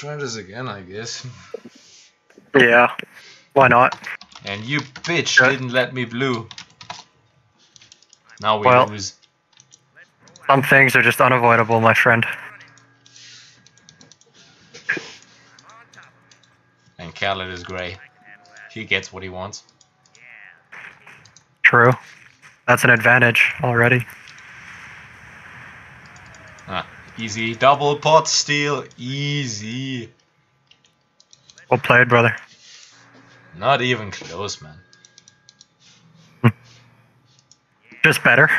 try this again, I guess. Yeah. Why not? And you bitch Yeah. didn't let me blue. Now we Well- lose. Some things are just unavoidable, my friend. And Khalid is grey. He gets what he wants. True. That's an advantage already. Ah, easy. Double pot steal. Easy. Well played, brother. Not even close, man. Hmm. Just better.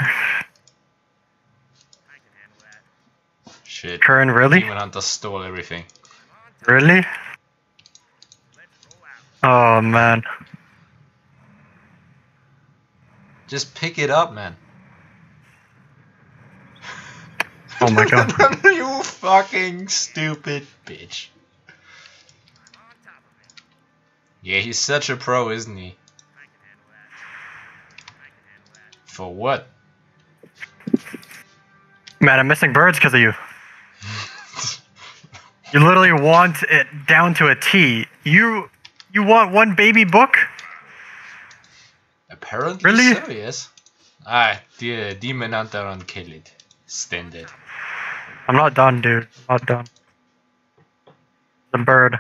Shit. Curran, really? Demon Hunter stole everything. Really? Oh man. Just pick it up, man. Oh my god. you fucking stupid bitch. Yeah, he's such a pro, isn't he? For what? Man, I'm missing birds because of you. You literally want it down to a T. You you want one baby book? Apparently Really? so, yes. Ah, the Demon Hunter on Kill It. Standard. I'm not done, dude. I'm not done. The bird.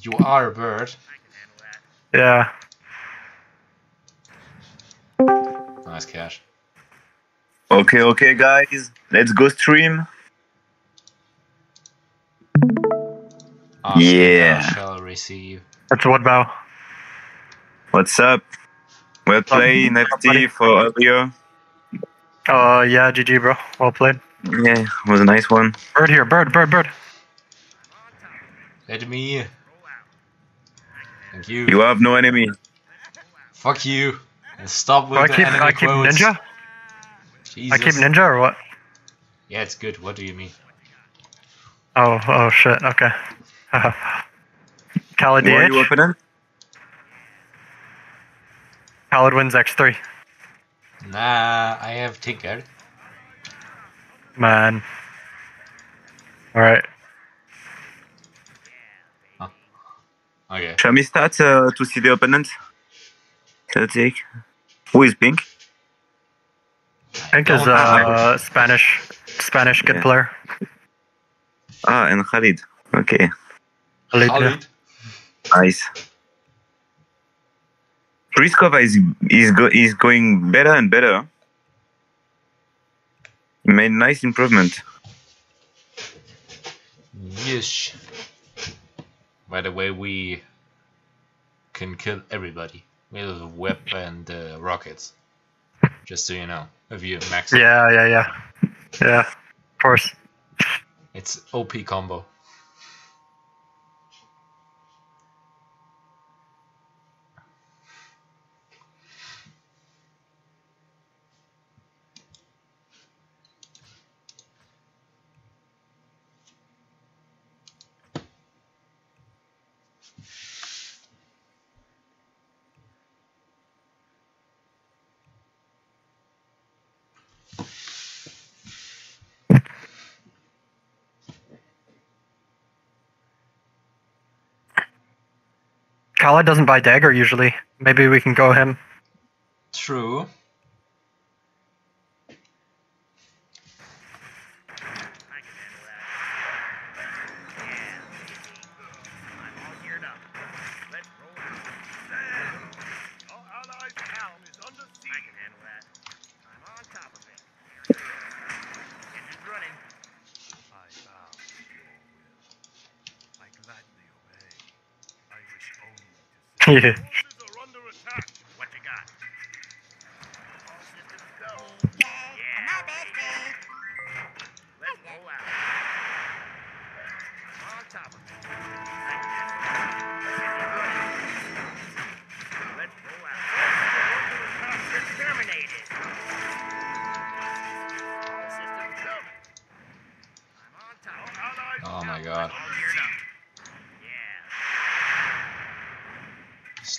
You are a bird. Yeah. Nice cash. Okay, okay, guys, let's go stream. Ask Yeah. thou shall receive. That's Woodbow. What's up? Well played, buddy. FT for earlier. Uh yeah, GG bro. Well played. Yeah, it was a nice one. Bird here, bird, bird, bird. Let me. Thank you. You have no enemy. Fuck you. And stop with Oh, I the keep enemy I keep quotes. ninja? Jesus. I keep ninja or what? Yeah, it's good. What do you mean? Oh oh shit, okay. Khalid Who are you DH. opponent? Khalid wins X3. Nah, I have Tinker. Man. Alright. Okay. Show me stats uh, to see the opponent. Celtic. Who is pink? Pink is Don't uh Spanish Spanish good Yeah. player. Ah, and Khalid. Okay, Khalid. Khalid. nice. Priskova is is go, is going better and better. Made nice improvement. Yes. By the way, we can kill everybody with a web and uh, rockets. Just so you know, if you max. Yeah, yeah, yeah. Yeah. Of course. It's OP combo. Khalid doesn't buy dagger usually. Maybe we can go him. True. Yeah.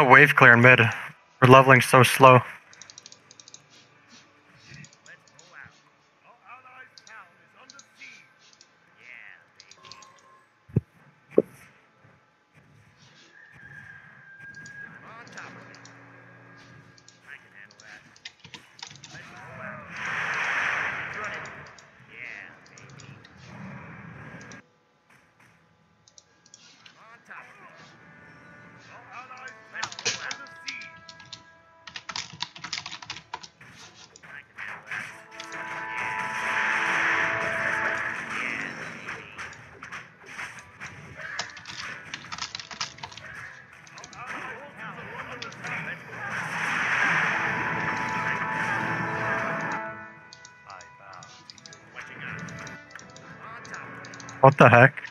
no wave clear in mid. We're leveling so slow. What the heck?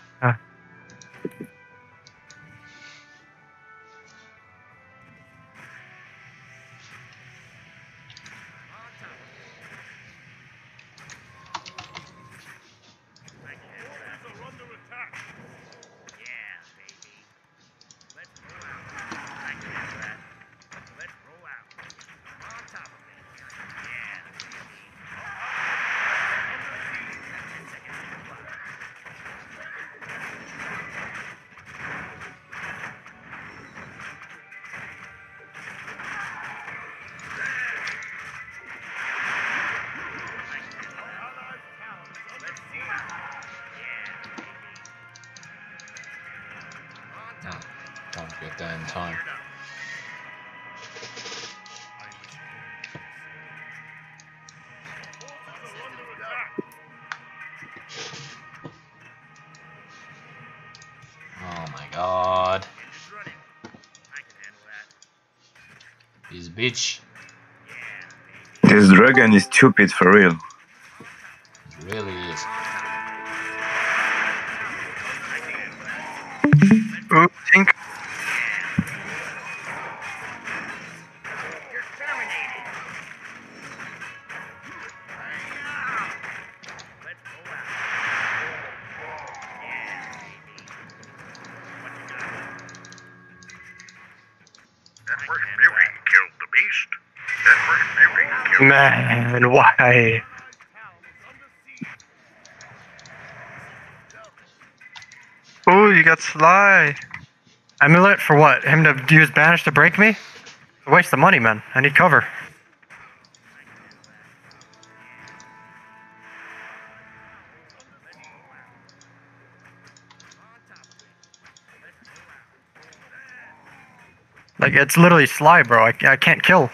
This bitch. This dragon is stupid for real. Man, why? Ooh, you got Sly. Amulet for what? Him to use Banish to break me? A waste of money, man. I need cover. Like, it's literally Sly, bro. I, I can't kill.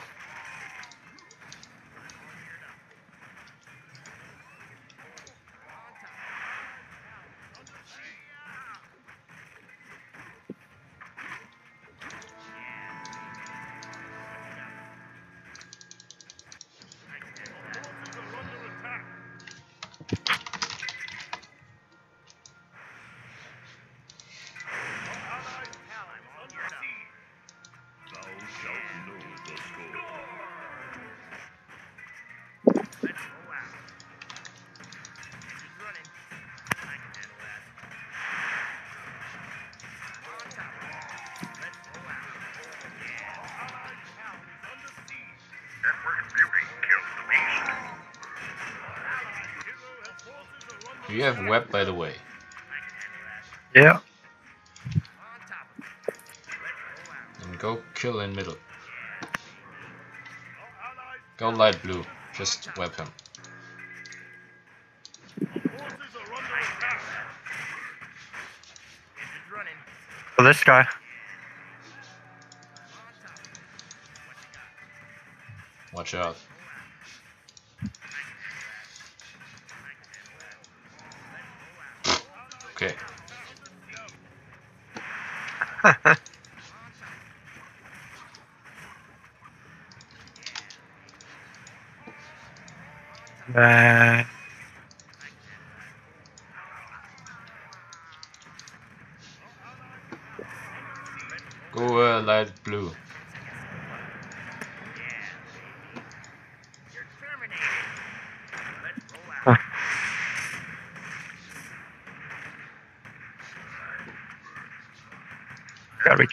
The beast. Do you have web, by the way? Yeah. Then go kill in middle. Go light blue. Just web him. For this guy. Watch out. và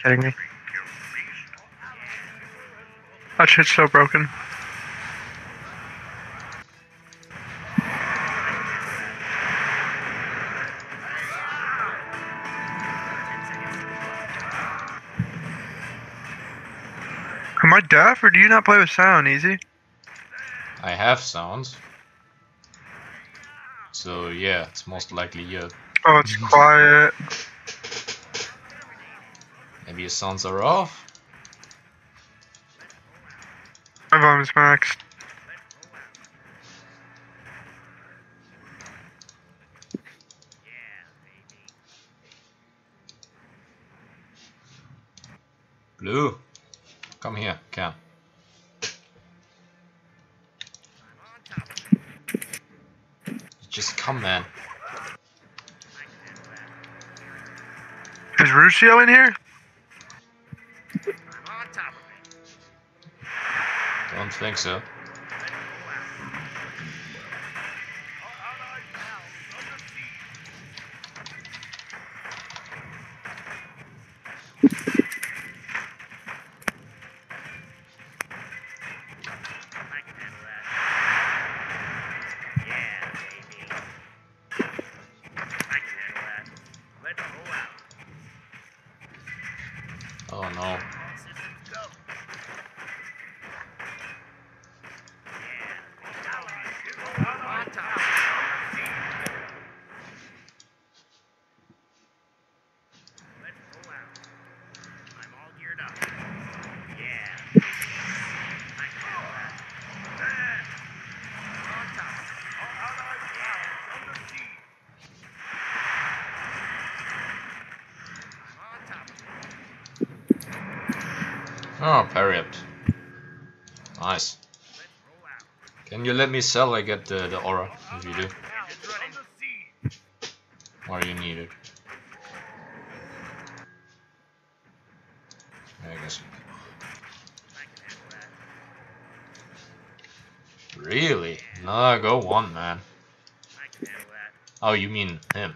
kidding me. That shit's so broken. Am I deaf or do you not play with sound, Easy? I have sounds. So yeah, it's most likely you. Oh, it's quiet. Your sounds are off. My volume's maxed. Blue, come here, Cam. Just come, man. Is Ruscio in here? Think so. Oh, parry up. Nice. Can you let me sell? I get the, the aura if you do. Or you need it. I guess. Really? No, go one, man. Oh, you mean him?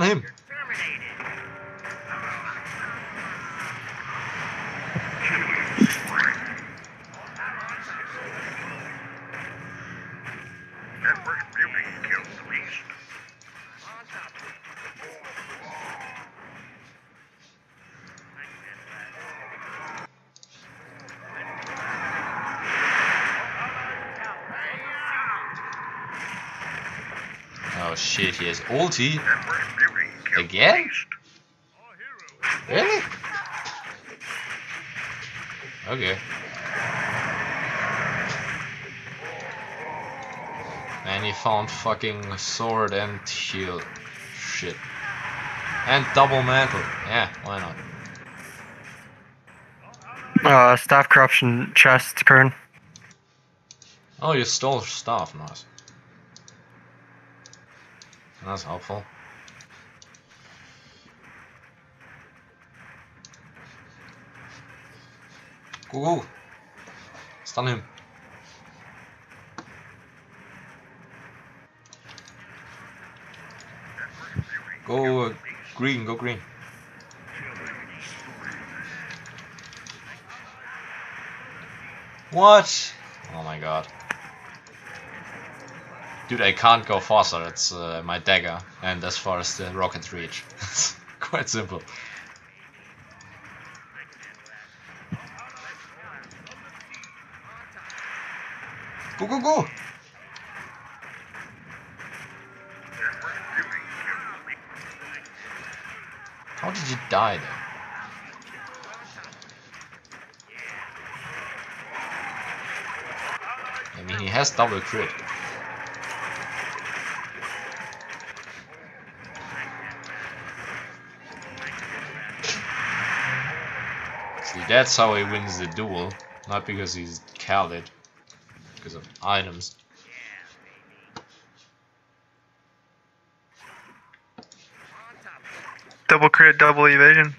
that. Oh shit, he has ulti. That first beauty killed Again? Really? Okay. And he found fucking sword and shield. Shit. And double mantle. Yeah, why not? Uh, staff corruption chest, Kern. Oh, you stole staff, Nice. That's helpful. Go, go. Stun him. Go uh, green, go green. What? Oh my god. Dude, I can't go faster, it's uh, my dagger, and as far as the rockets reach. Quite simple. Go, go, go! How did you die there? I mean, he has double crit. See, that's how he wins the duel. Not because he's Khalid. Because of items. Double crit, double evasion.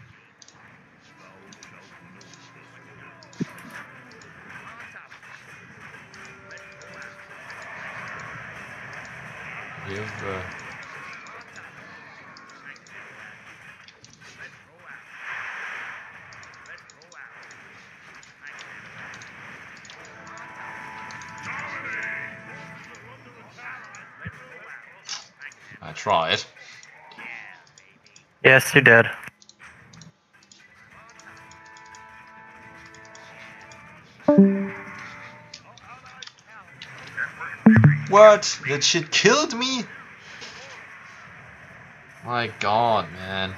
Tried. Yes, you did. What? That shit killed me? My god, man.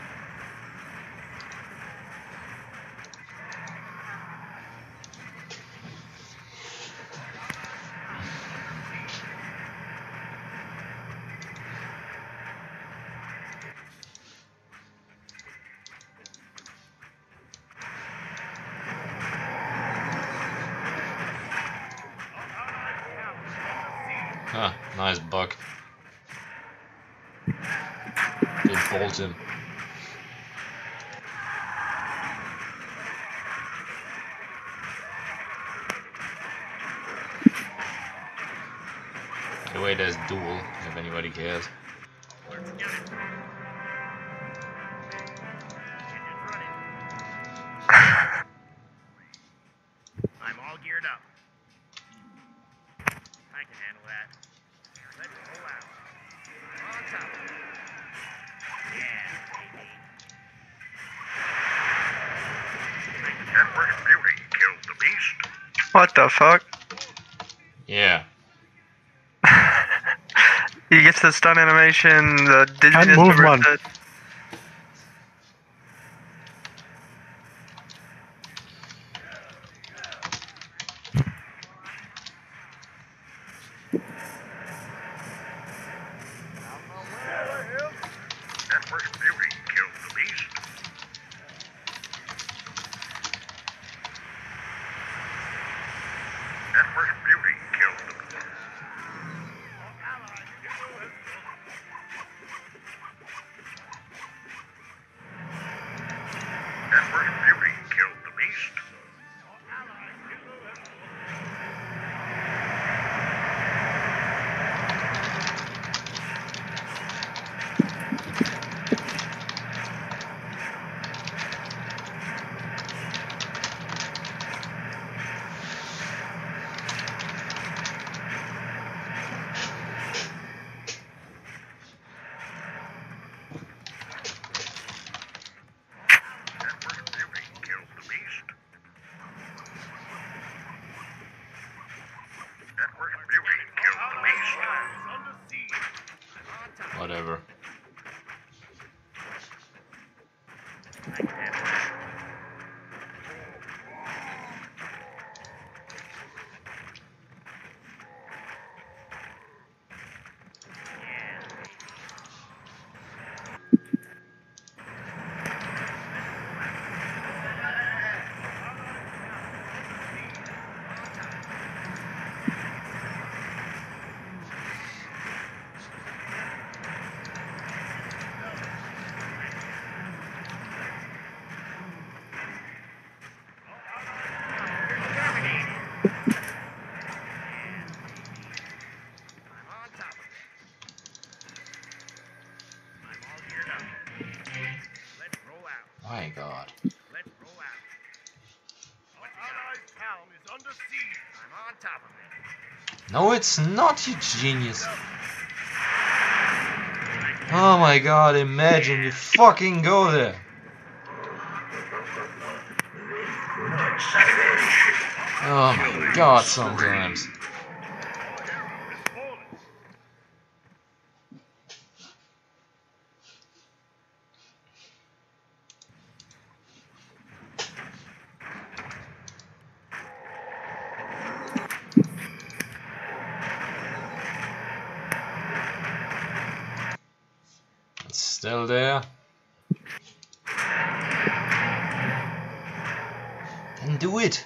The fuck? Yeah. He gets the stun animation, the dizziness move one. reverse No, it's not, you genius. Oh my god, imagine you fucking go there. Oh my god, sometimes. It's still there. Then do it.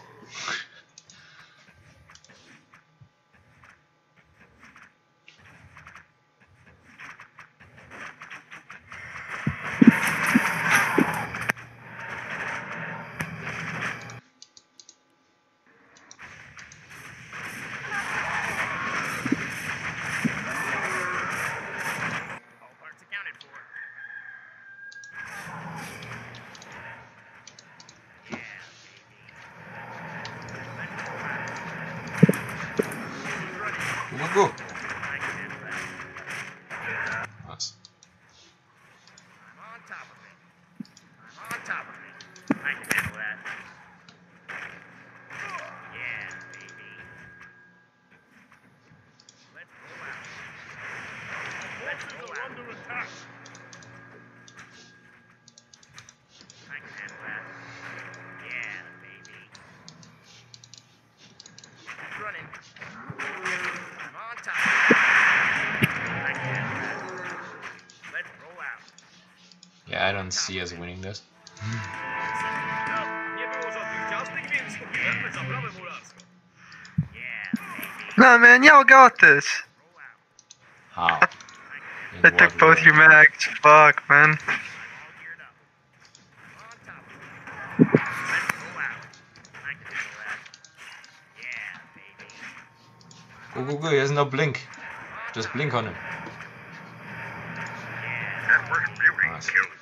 All parts accounted for. Yeah, baby. Let's Go, go out. go. I can handle that. Nice. I'm on top of it. I'm on top of it. I can handle that. Yeah, baby. Let's roll out. Let's roll out. under attack. I can handle that. Yeah, baby. Keep running. I'm on top. I can handle that. Let's roll out. Yeah, I don't see us winning this. Nie było żadnych ciastek, więc powiedzmy zabrałem murarsko. Yeah, baby. No, man, y'all got this. How? In I took both way? your mags. Fuck, man. All geared up. On top of it. Let's roll out. I can handle that. Yeah, baby. Go, go, go. He has no blink. Just blink on him. That first beauty Nice.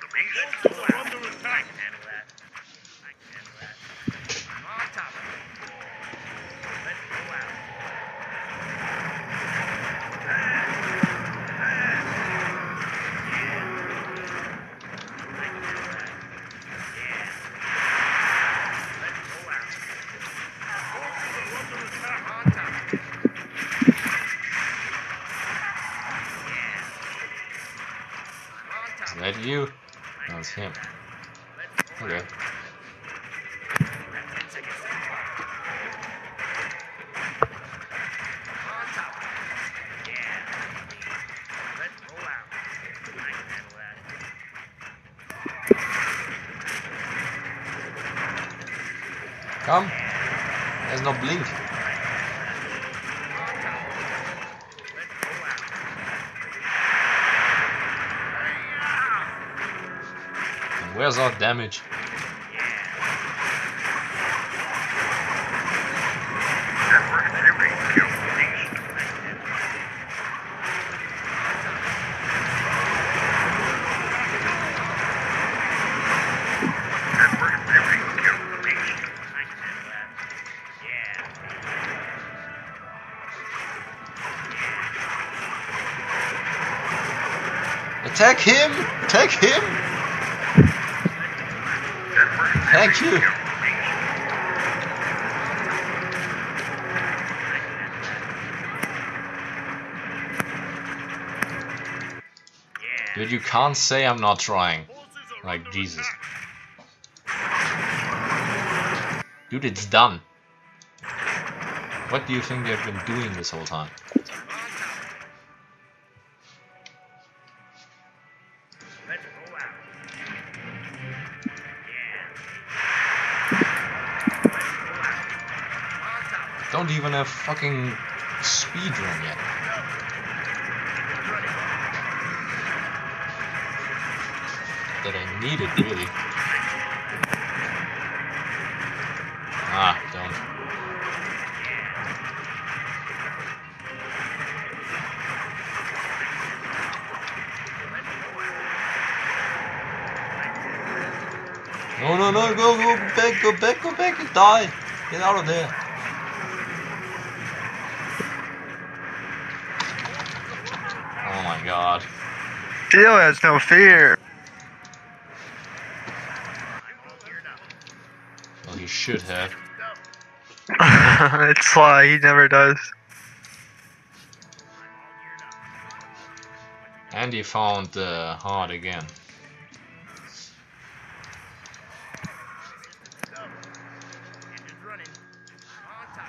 Handle that. Yeah. Attack him! Attack him! Thank you. Dude, you can't say I'm not trying. Like Jesus. Dude, it's done. What do you think they've been doing this whole time? Have fucking speed run yet. That I need it really. Ah, don't. No, no, no, go, go back, go back, go back and die. Get out of there. my god. Steel has no fear. Well, he should have. it's Sly. He never does. And he found uh, the heart again. Engine's running. On top.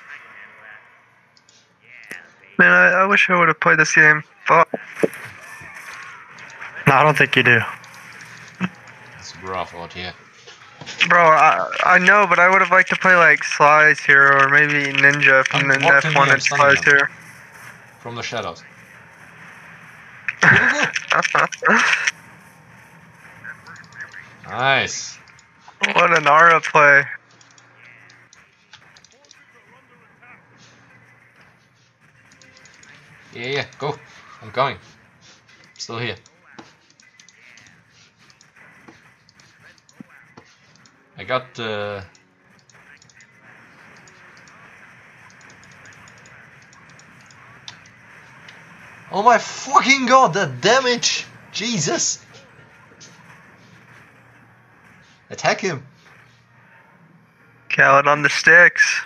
I can handle that. Yeah, baby. Man, I, I wish I would have played this game. Fuck. I don't think you do. It's rough out here. Bro, I, I know, but I would have liked to play like Sly's here or maybe Ninja from the I'm walking F1 and him. here. From the shadows. Nice. what an Ara play. Yeah, yeah, go. I'm going. Still here. I got uh Oh my fucking god, that damage! Jesus! Attack him! Khalid on the sticks.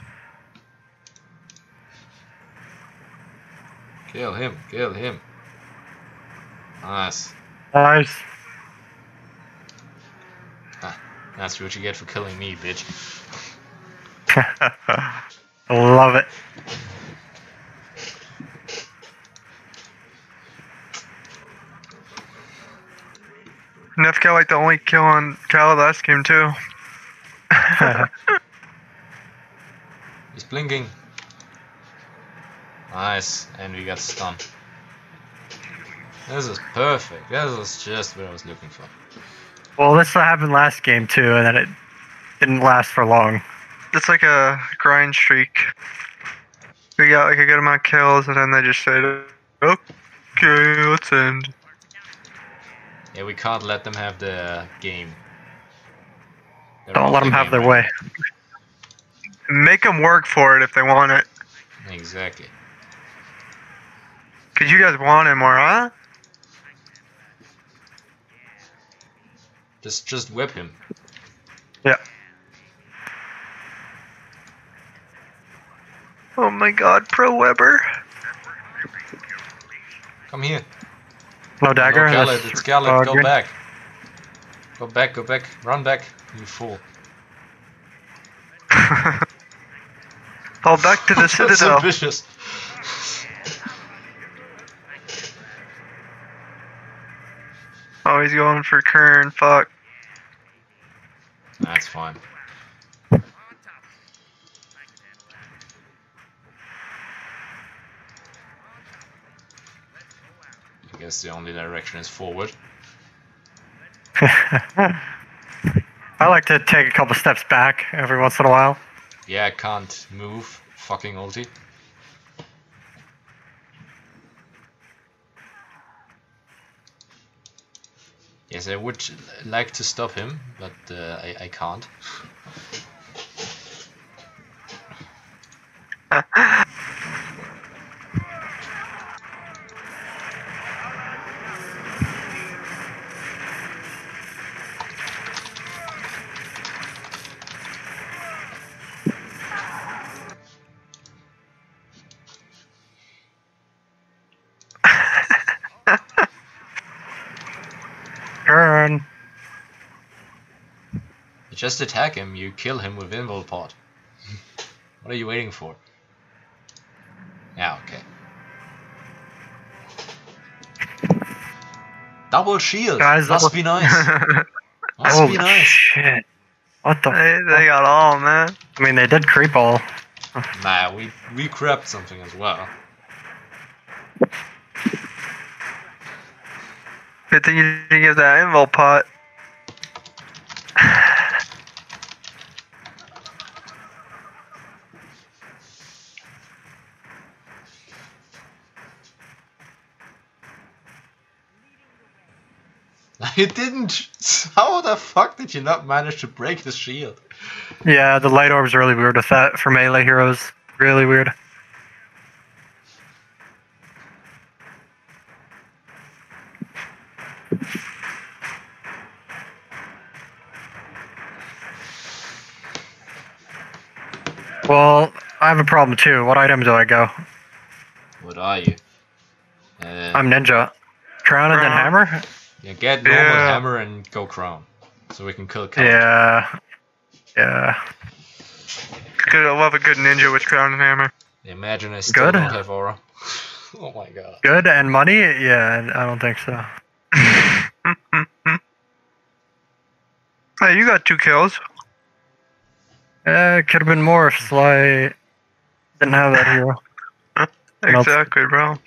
Kill him, kill him. Nice. Nice. That's what you get for killing me, bitch. Love it. Neff got like the only kill on Khalid last game too. He's blinking. Nice, and we got stunned. This is perfect. This is just what I was looking for. Well, this happened last game too, and then it didn't last for long. It's like a grind streak. We got like a good amount of kills, and then they just said, "Okay, let's end." Yeah, we can't let them have the game. They're Don't off let the them have their right way. Make them work for it if they want it. Exactly. Cause you guys want it more, huh? Just, just whip him. Yeah. Oh my God, Pro Weber. Come here. No dagger. No, it's Khalid. uh, go green. back. Go back, go back. Run back, you fool. Fall back to the That's Citadel. vicious. oh, he's going for Kern. Fuck. That's fine. I can handle that. I guess the only direction is forward. I like to take a couple steps back every once in a while. Yeah, I can't move. Fucking ulti. I would like to stop him, but uh, I, I can't. just attack him, you kill him with Invul Pot. what are you waiting for? Yeah, okay. Double shield! Guys, Must double- be nice. Must oh be nice. shit! What the? they, fuck? they got all, man. I mean, they did creep all. Nah, we we grabbed something as well. Good thing you didn't give that invul pot. You didn't. How the fuck did you not manage to break the shield? Yeah, the light orb's really weird with that for melee heroes. Really weird. Well, I have a problem too. What item do I go? What are you? Uh, I'm ninja. Crown and then hammer? Yeah, get normal Yeah. hammer and go crown, so we can kill count. Yeah. Yeah. Good, I love a good ninja with crown and hammer. Imagine I still Good. don't have aura. oh my god. Good and money? Yeah, I don't think so. Hey, you got two kills. Uh, it could have been more if Sly didn't have that hero. Exactly, bro.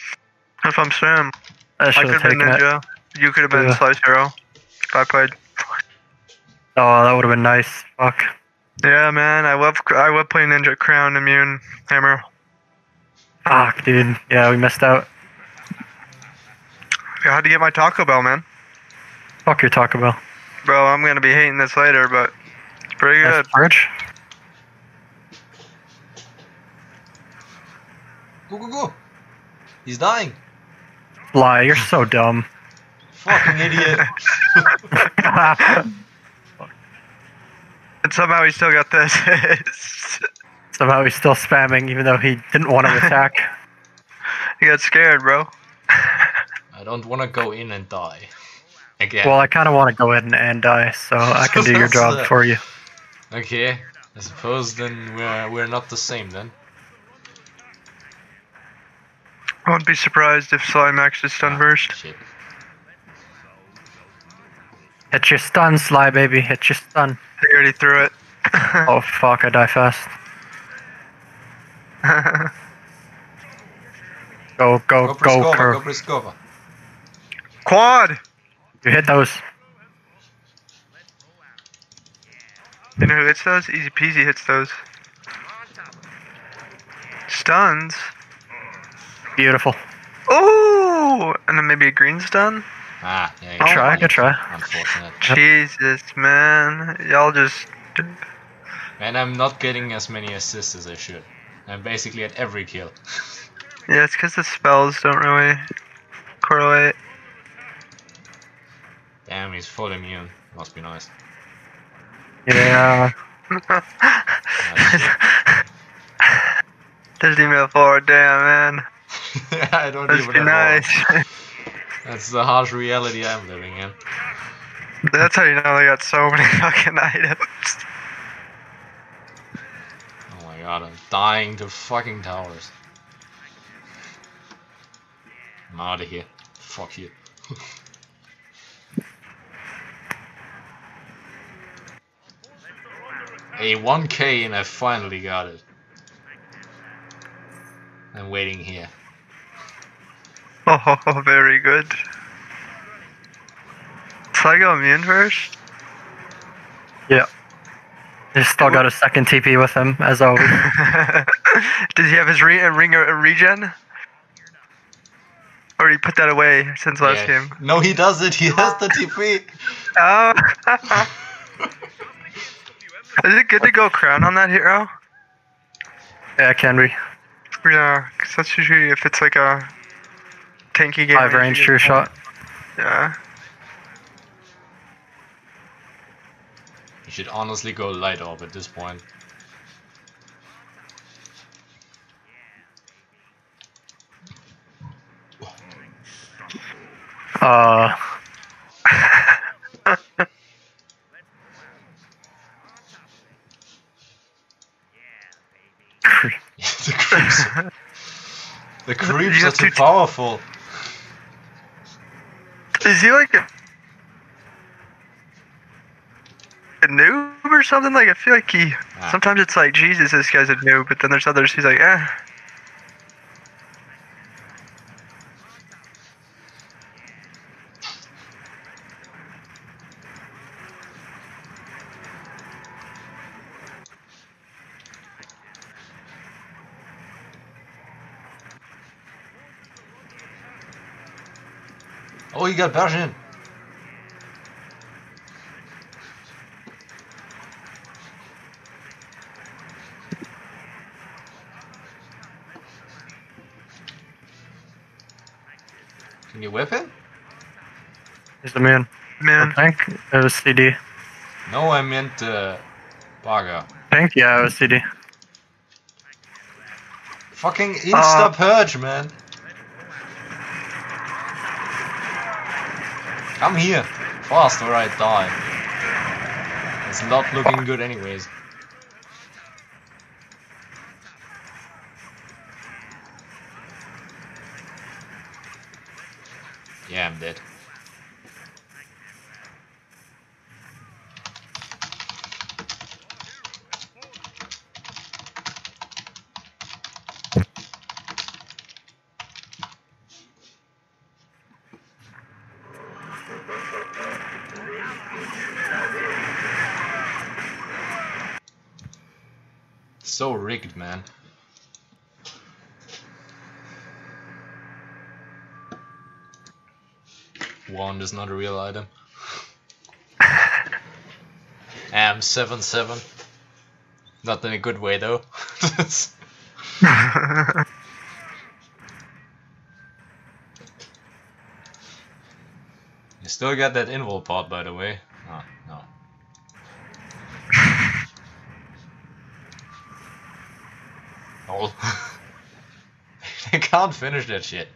If I'm Sam, I should could have taken it. Ninja. You could have been Yeah. Slice Hero. If I played. Oh, that would have been nice. Fuck. Yeah, man. I love I love playing ninja, crown, immune, hammer. Fuck, dude. Yeah, we missed out. I had to get my Taco Bell, man. Fuck your Taco Bell. Bro, I'm gonna be hating this later, but it's pretty good. That's Purge? Go go go! He's dying. Sly, you're so dumb. Fucking idiot. And somehow he still got this. Somehow he's still spamming, even though he didn't want to attack. he got scared, bro. I don't want to go in and die. Again. Well, I kind of want to go in and die, so I can do your job it. for you. okay. I suppose then we're we're not the same then. I wouldn't be surprised if Slimax is stun Ah, burst. Shit. Hit your stun, Sly baby. Hit your stun. He already threw it. Oh fuck, I die fast. Go, go, Go go, Priscova, go. Priscova. Quad! You hit those. You know who hits those? Easy peasy hits those. Stuns. Beautiful. Ooh! And then maybe a green stun? Ah, yeah. Good try, good try. Unfortunate. Jesus, man. Y'all just. And I'm not getting as many assists as I should. I'm basically at every kill. Yeah, it's because the spells don't really correlate. Damn, he's full immune. Must be nice. Yeah. There's email forward, damn man. I don't That'd even be nice. That's the harsh reality I'm living in. That's how you know they got so many fucking items. Oh my god, I'm dying to fucking towers. I'm out of here. Fuck you. A 1k and I finally got it. I'm waiting here. Oh, very good. So I go immune first? Yeah. He's still got a second TP with him, as always. Does he have his re- ring a regen? Or he put that away since last Yeah. game? No, he does it. He has the TP. Oh. Is it good to go crown on that hero? yeah, can be. Yeah, 'cause that's usually if it's like a tanky game. Five range, true shot. Yeah. You should honestly go light orb at this point. Uh, the creeps. the creeps are too powerful. Is he like a, a noob or something? Like I feel like he. Ah. Sometimes it's like Jesus, this guy's a noob, but then there's others. He's like, eh. You got Bergin. Can you whip him? He's the man. Man, I think it was CD. No, I meant uh, Barga. Pink? Yeah, it was CD. Fucking insta purge, man. Come here, fast or I die. It's not looking good, anyways. Yeah, I'm dead. Rigged, man. Wand is not a real item. Am seven seven. Not in a good way though. you still got that Invul Pot, by the way. Oh, no. Oh. Can't finish that shit.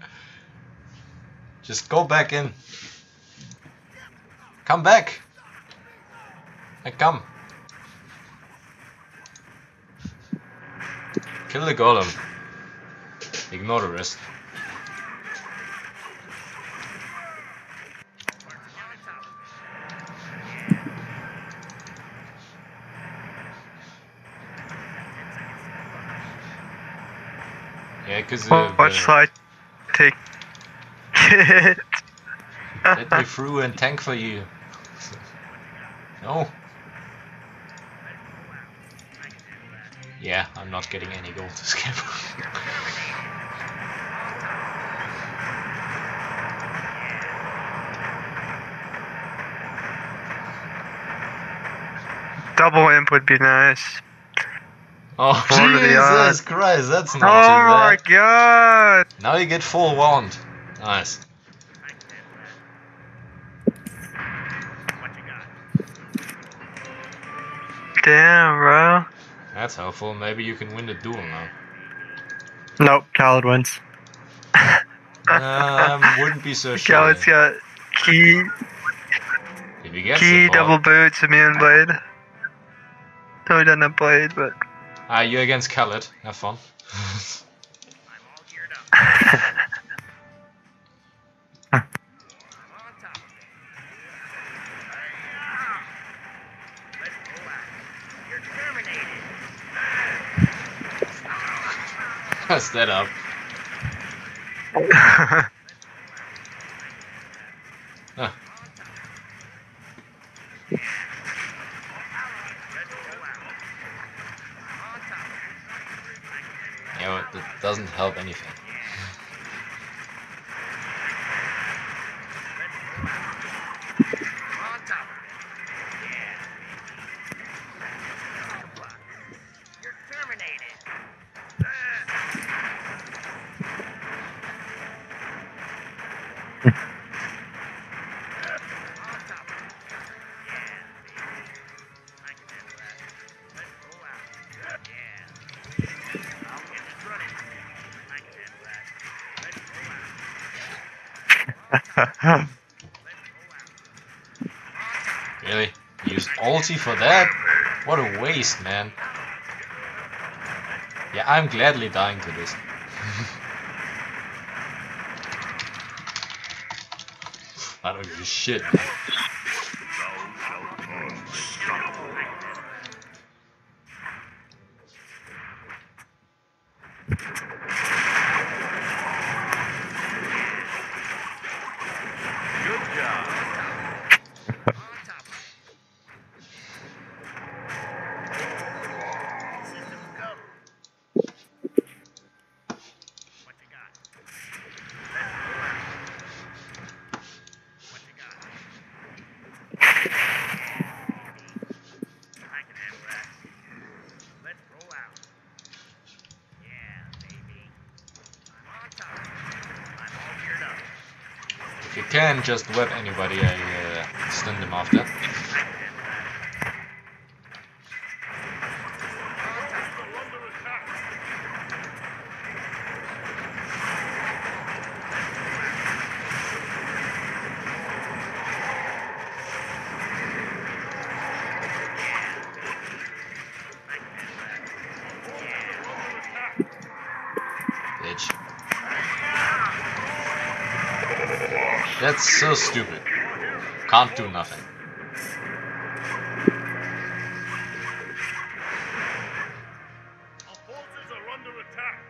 Just go back in. Come back. Hey, come. Kill the golem. Ignore the rest. Yeah, cause uh, watch the- slide take it. let me through and tank for you. No. Yeah, I'm not getting any gold to skip. Double imp would be nice. Oh Four to the Jesus. Christ, that's Oh not my too bad. Oh my god! Now you get full wand. Nice. What you got? Damn, bro. That's helpful. Maybe you can win the duel now. Nope, Khalid wins. Um, wouldn't be so sure. Khalid's got key, If you get key, support- double boots, immune blade. No, he doesn't have blade, but Ah, you're against Khalid. Have fun. I'm all geared up. I'm on top of it. Let's roll out. You're terminated. Pass that up. Huh. Let's roll out. I'm on top of it. Yeah, but that doesn't help anything. For that? What a waste, man. Yeah, I'm gladly dying to this. I don't give a shit. man. On top of it. Systems go. What you got? Let's roll out. What you got? I can handle that. Let's roll out. Yeah, baby. If you can just web anybody, I uh, stun them after. So stupid. Can't do nothing. Our forces are under attack.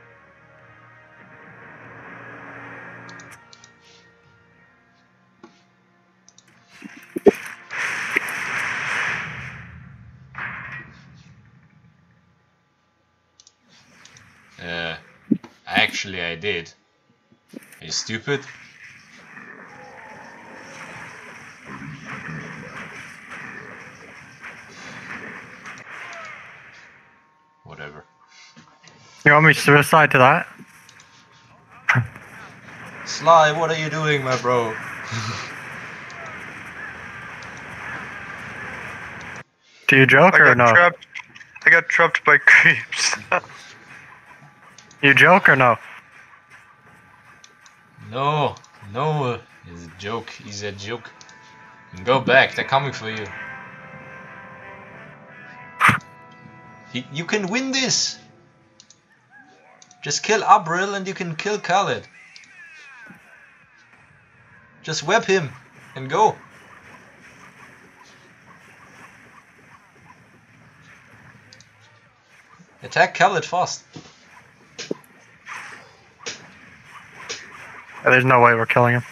Uh, actually, I did. Are you stupid? You want me to suicide to that? Sly, what are you doing, my bro? Do you joke I or got no? trapped. I got trapped by creeps. You joke or no? No, no, it's a joke. He's a joke. Go back, they're coming for you. You can win this! Just kill Abril and you can kill Khalid. Just web him and go. Attack Khalid fast. There's no way we're killing him.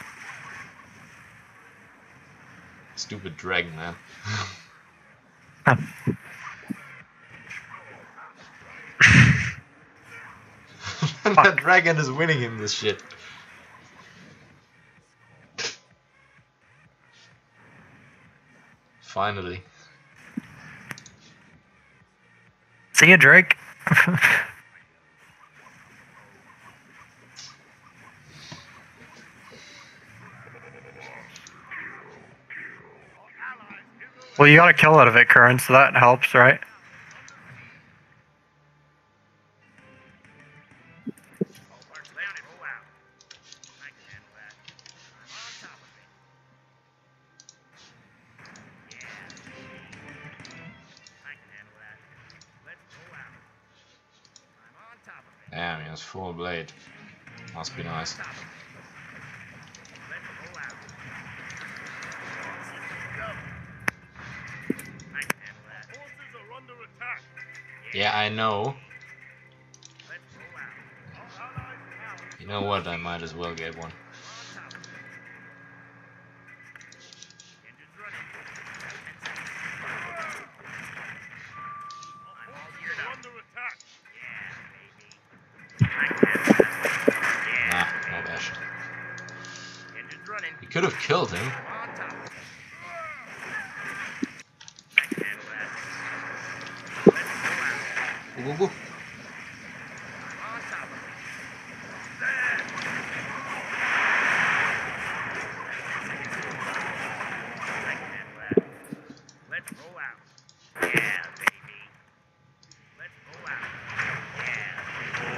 Stupid dragon, man. that dragon is winning him this shit. Finally. See you, Drake. well, you got a kill out of it, Curran, so that helps, right? Must be nice. Top of it. Let's roll out. Go. I can handle that. Forces are under attack. Yeah, I know. You know what? I might as well get one. On top of it. Engines running. I'm all geared are up. under attack. Yeah, baby. I can handle that. Nah, no dash. Yeah. Engines running. We could have killed him. On top of it. I can handle that. Let's roll out. Go, go, go. I'm on top of it. I can handle that. Let's roll out. Yeah, baby. Let's roll out. Yeah, baby.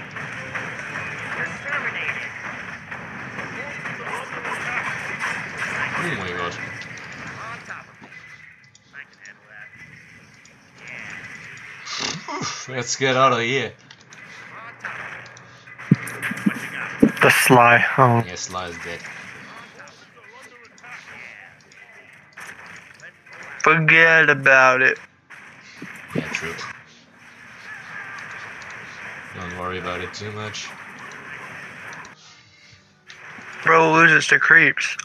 You're terminated. Oh my god. On top of it. I can handle that. Yeah, Let's get out of here. on top of it. What you got? The Sly. Oh, Yeah, Sly is dead. Forget about it. Yeah, true. Don't worry about it too much. Bro loses to creeps.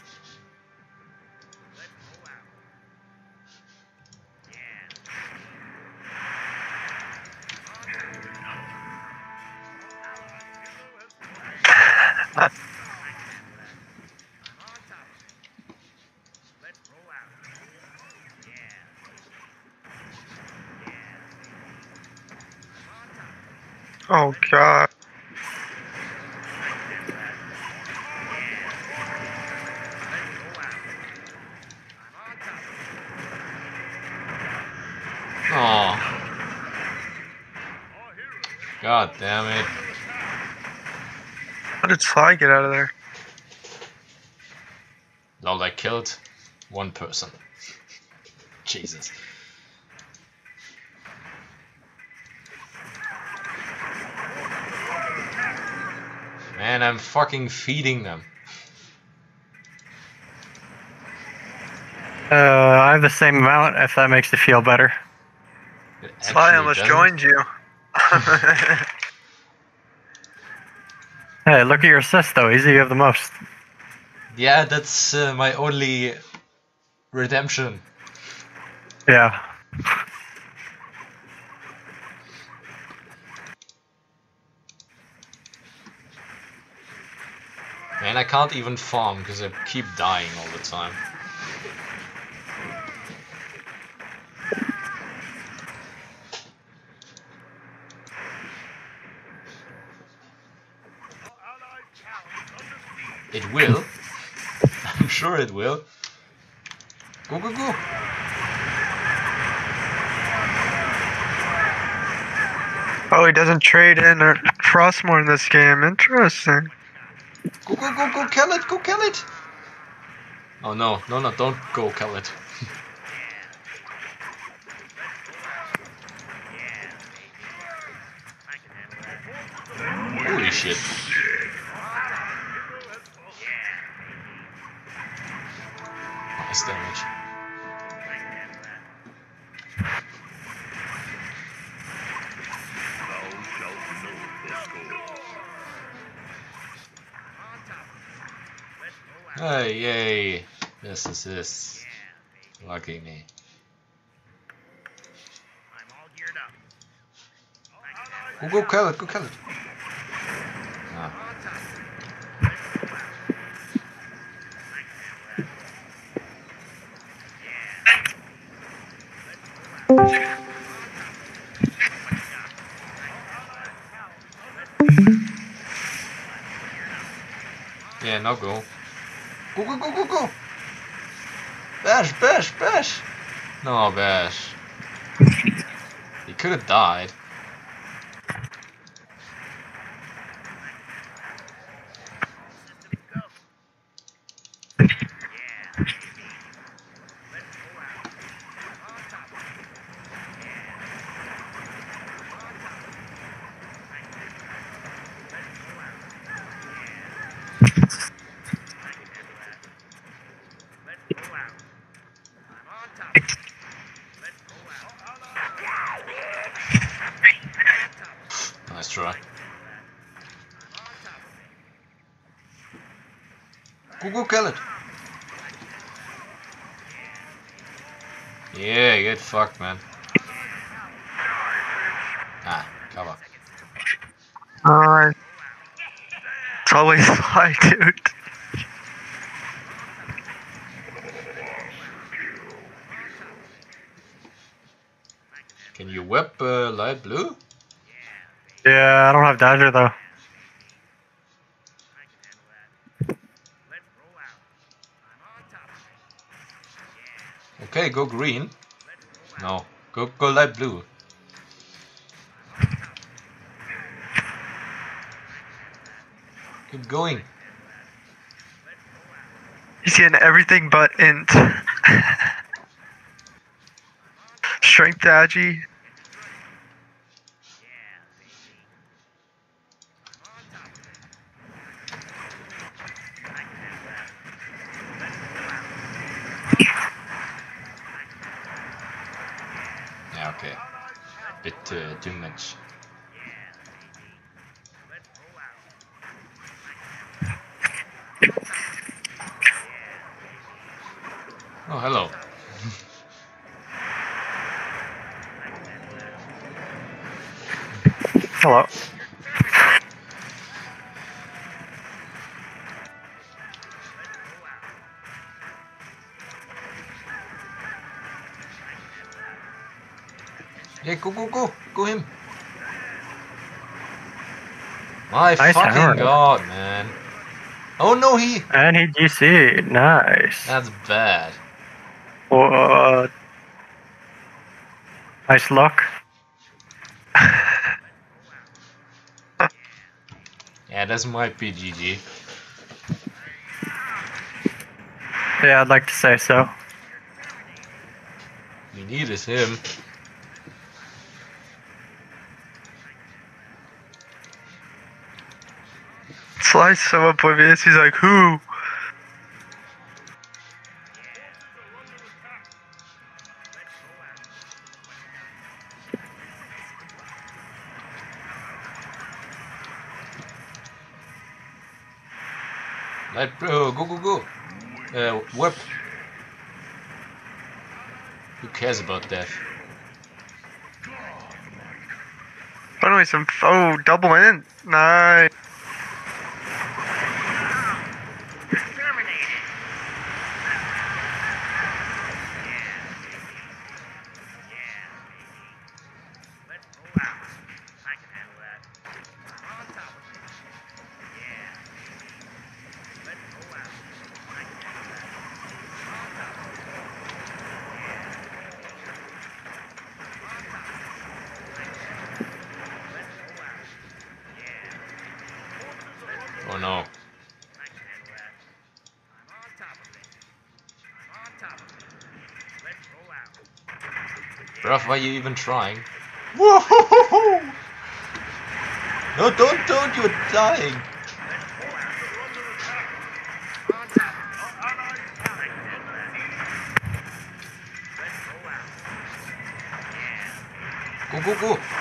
God damn it. How did Sly get out of there? Lol, I killed one person. Jesus. Man, I'm fucking feeding them. Uh, I have the same amount. If that makes you feel better. Sly almost doesn't. joined you. Hey, look at your assist though. Easy, you have the most. Yeah, that's uh, my only redemption. Yeah. Man, I can't even farm because I keep dying all the time. It will. I'm sure it will. Go, go, go. oh, he doesn't trade in or Frostmourne in this game. Interesting. Go, go, go, go, kill it, go, kill it. Oh no, no, no, don't go kill it. Holy shit. Hey, yay. This is this. Lucky me. I'm all geared up. Go, go kill it, go kill it. Ah. Yeah, no go. Go, go, go, go, go! Bash, bash, bash! No, bash. He could have died. Let's go out. I'm on top. of it. Let's go out. Nice try. Go, go kill it! Yeah, get fucked, man. Ah, cover. Alright. It's always Sly, dude. Can you whip uh, light blue? Yeah, I don't have Dodger though. Let's roll out. I'm on top of it. Okay, go green. No, go go light blue. Keep going. He's getting everything but int. Strength agi. go, go, go. Go him. My nice fucking hammer. god, man. Oh no, he. And he GC. Nice. That's bad. What? Nice luck. yeah, that's my PGG. Yeah, I'd like to say so. You need is him. slice someone oblivious. He's like, who? Light, oh, uh, go, go, go. Uh, warp. Who cares about that? Finally, some oh double in. Nice. Bruv, why are you even trying? Whoa! -ho -ho -ho! No, don't, don't, you're dying! Go, go, go!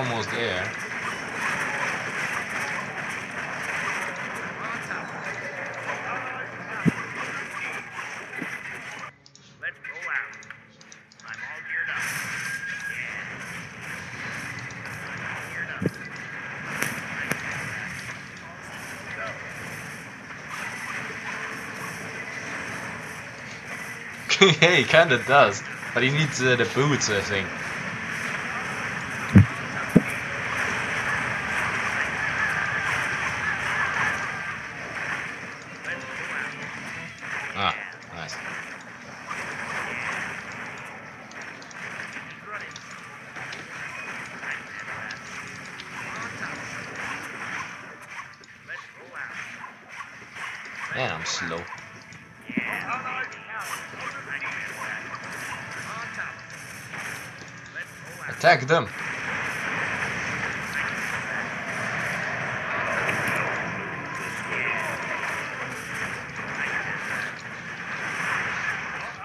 almost there. yeah, he kind of does. But he needs uh, the boots, I think. attack them.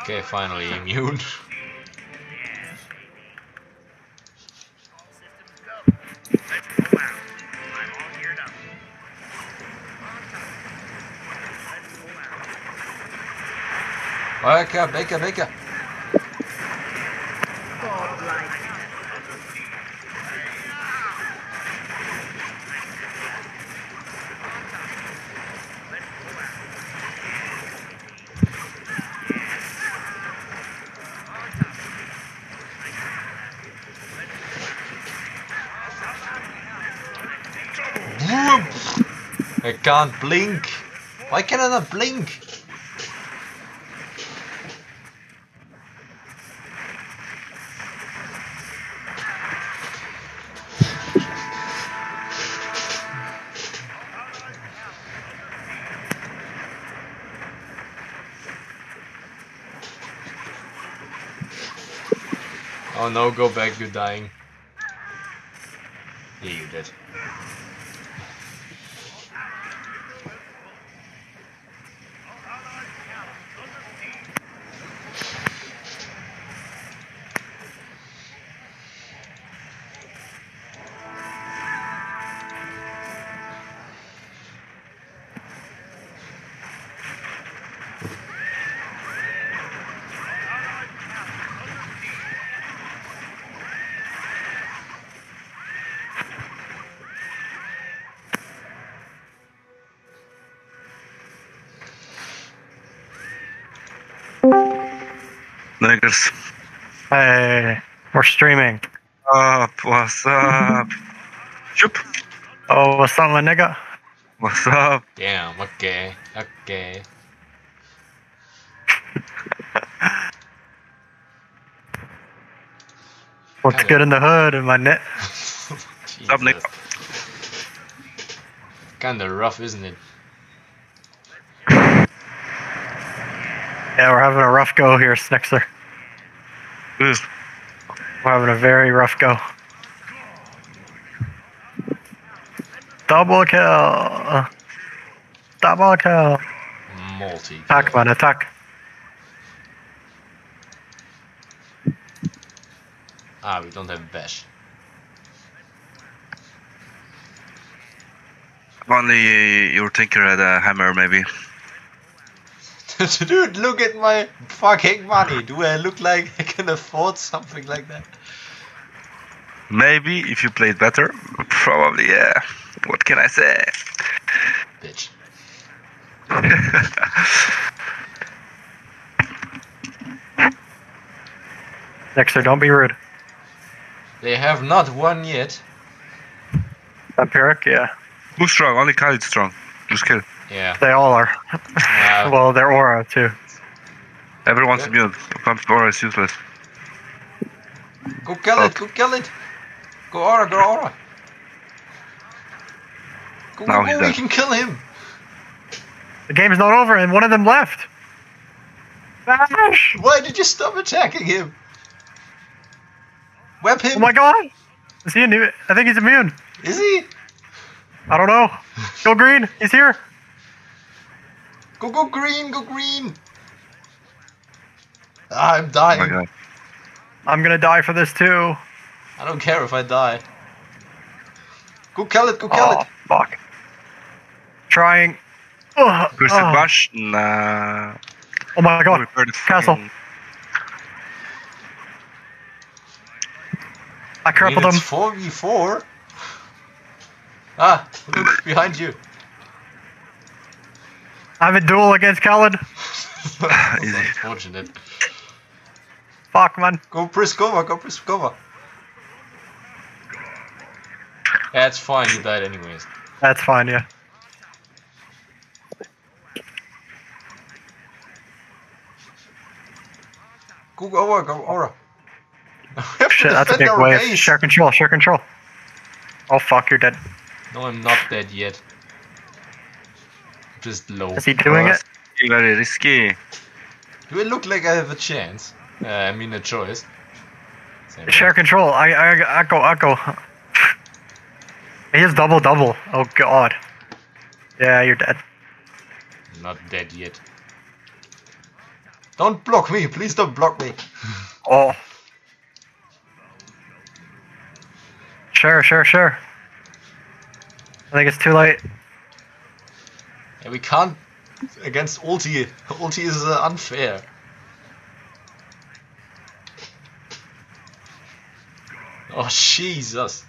Okay, finally immune. Baker, Baker, Baker. Can't blink. Why can I not blink? Oh no, go back, you're dying. Yeah, you did. Niggers. Hey, we're streaming. Up, what's up? Shoop. Oh, what's up, my nigga? What's up? Damn, okay, okay. What's Kinda. good in the hood and my net? Up, Nick. Kinda rough, isn't it? Yeah, we're having a rough go here, Snixer. Who's We're having a very rough go. Double kill. Double kill. Multi. Attack, man, attack. Ah, we don't have bash. only your tinker had a hammer, maybe? Dude, look at my fucking money. Do I look like I can afford something like that? Maybe if you played better. Probably, yeah. What can I say? Bitch. Snixer, don't be rude. They have not won yet. Empiric, yeah. Who's strong? Only Khalid's strong. Just kill. Yeah. They all are. Uh, well, their aura, too. Everyone's Yeah. immune. Pumped aura is useless. go kill it, go kill it. Go aura, go aura. Go, Now go, he's go, we dead. can kill him. The game's not over, and one of them left. Bash! Why did you stop attacking him? Web him. Oh my god! Is he immune? I think he's immune. Is he? I don't know. Go green. He's here. Go, go green, go green. Ah, I'm Oh dying. my. I'm gonna die for this too. I don't care if I die. Go kill it, go kill oh, it. fuck. Trying. Ugh, Where's ugh. the bush? Nah. Oh my god. We Castle. fucking- I I mean, crippled it's him. 4v4. Ah, look, behind you. I have a duel against Khalid. That's Easy. unfortunate. Fuck, man. Go Priskova, go Priskova. Yeah, it's fine, you died anyways. That's fine, yeah. Go Aura, go Aura. We have to Shit, that's a big wave. base. Share control, share control. Oh fuck, you're dead. No, I'm not dead yet. Just low. Is he doing it? Very risky. Do it look like I have a chance? Uh, I mean a choice. Same Share control. I, I, echo, echo. He has double, double. Oh god. Yeah, you're dead. Not dead yet. Don't block me, please don't block me. Oh. Sure, sure, sure. I think it's too late. Yeah, we can't against ulti. Ulti is uh, unfair. Oh Jesus!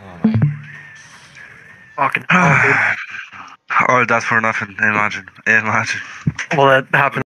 Oh my! Fucking hell, dude. All that for nothing. Imagine. Imagine. Well, that happened.